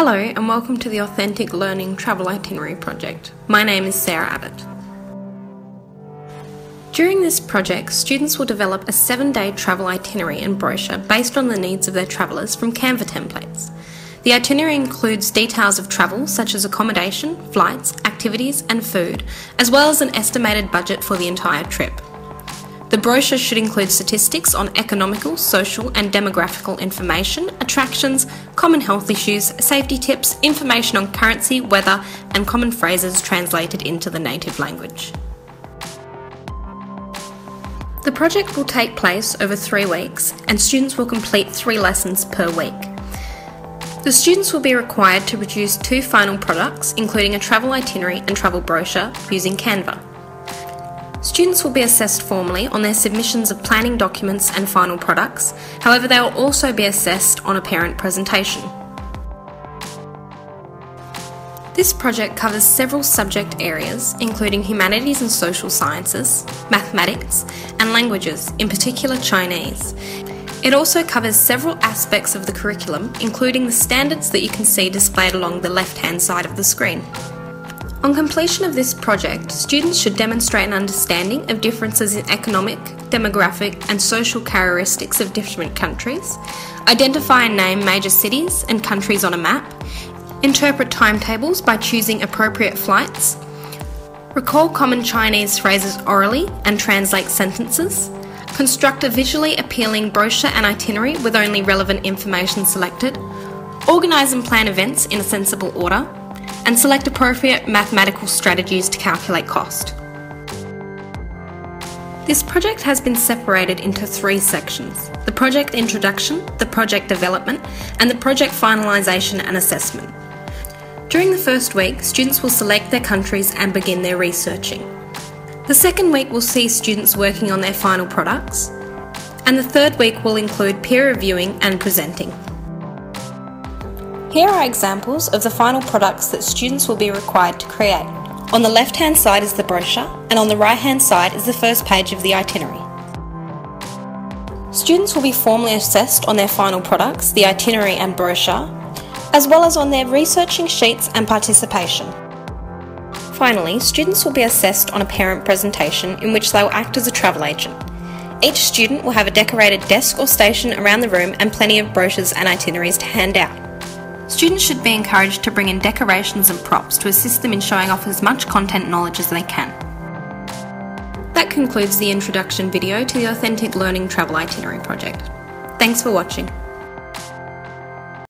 Hello, and welcome to the Authentic Learning Travel Itinerary Project. My name is Sarah Abbott. During this project, students will develop a seven day travel itinerary and brochure based on the needs of their travellers from Canva templates. The itinerary includes details of travel such as accommodation, flights, activities, and food, as well as an estimated budget for the entire trip. The brochure should include statistics on economical, social, and demographical information, attractions, common health issues, safety tips, information on currency, weather, and common phrases translated into the native language. The project will take place over three weeks, and students will complete three lessons per week. The students will be required to produce two final products, including a travel itinerary and travel brochure, using Canva. Students will be assessed formally on their submissions of planning documents and final products, however, they will also be assessed on a parent presentation. This project covers several subject areas, including humanities and social sciences, mathematics, and languages, in particular Chinese. It also covers several aspects of the curriculum, including the standards that you can see displayed along the left hand side of the screen. On completion of this project, students should demonstrate an understanding of differences in economic, demographic, and social characteristics of different countries, identify and name major cities and countries on a map, interpret timetables by choosing appropriate flights, recall common Chinese phrases orally and translate sentences, construct a visually appealing brochure and itinerary with only relevant information selected, organise and plan events in a sensible order, and select appropriate mathematical strategies to calculate cost. This project has been separated into three sections the project introduction, the project development, and the project finalisation and assessment. During the first week, students will select their countries and begin their researching. The second week will see students working on their final products, and the third week will include peer reviewing and presenting. Here are examples of the final products that students will be required to create. On the left hand side is the brochure, and on the right hand side is the first page of the itinerary. Students will be formally assessed on their final products, the itinerary and brochure, as well as on their researching sheets and participation. Finally, students will be assessed on a parent presentation in which they will act as a travel agent. Each student will have a decorated desk or station around the room and plenty of brochures and itineraries to hand out. Students should be encouraged to bring in decorations and props to assist them in showing off as much content knowledge as they can. That concludes the introduction video to the Authentic Learning Travel Itinerary Project. Thanks for watching.